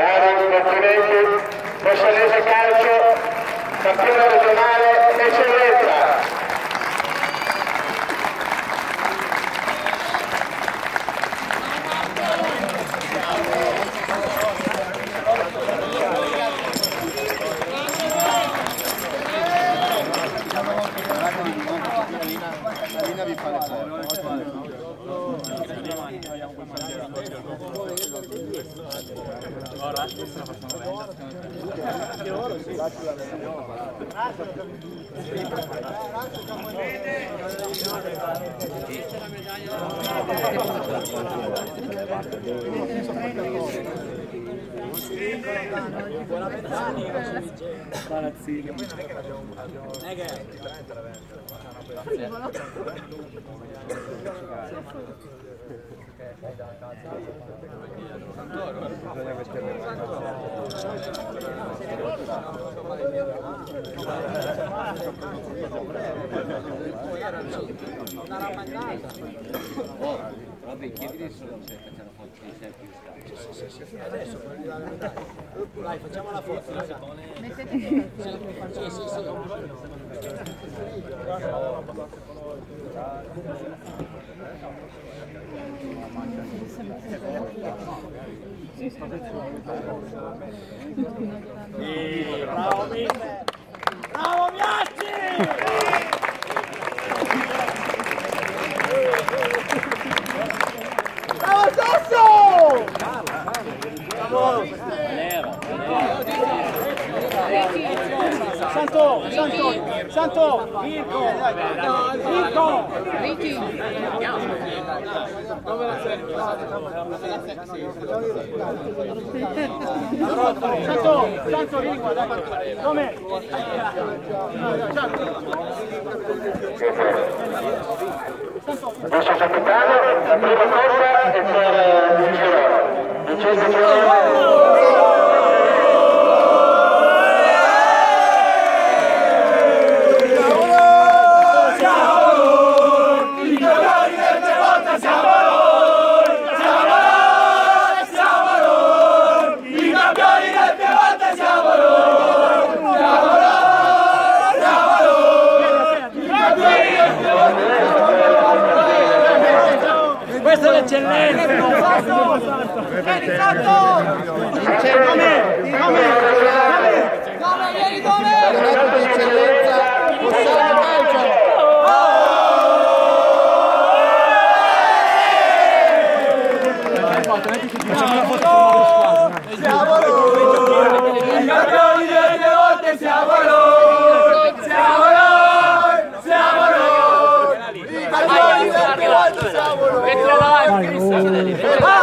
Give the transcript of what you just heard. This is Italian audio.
Bravi, complimenti. Bossalese Calcio, campione regionale, eccellenza. Rancangan rancangan. Barazzini. Non è che l'abbiamo... Non è che... Veramente la vende. Una ramannata. Vabbè, chiedili solo se facciano foto di selfie Dai, facciamo la foto. Bravo mister! Bravo Miacci! Bravo Sasso! Santo, Santo, Santo, Mirko, Mirko, Santo, Santo, qua, dai. Come? Vostro capitano, la prima corsa è per il Girone. Vincenzo Girone. Questa è l'eccellenza! Vieni! Come? Come? Come? 오. 네. 아,